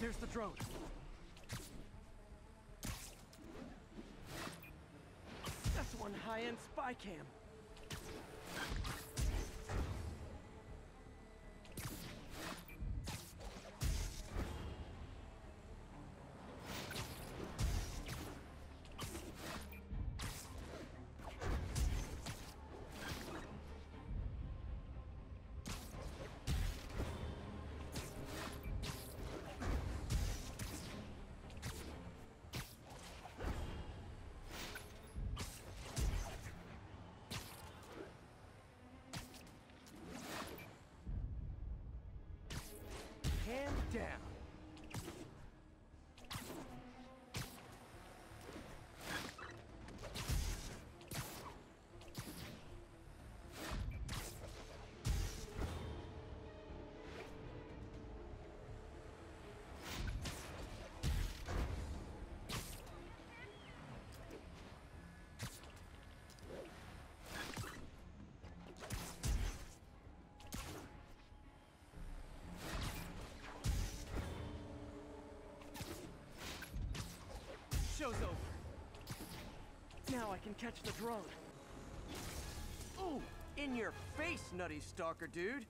Here's the drone. That's one high-end spy cam. Down. Now I can catch the drone. Ooh, in your face, nutty stalker dude.